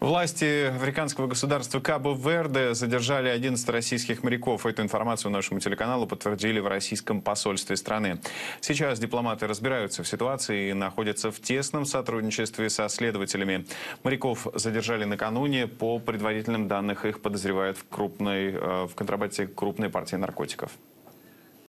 Власти африканского государства Кабо-Верде задержали 11 российских моряков. Эту информацию нашему телеканалу подтвердили в российском посольстве страны. Сейчас дипломаты разбираются в ситуации и находятся в тесном сотрудничестве со следователями. Моряков задержали накануне. По предварительным данным их подозревают в, крупной, э, в контрабанде крупной партии наркотиков.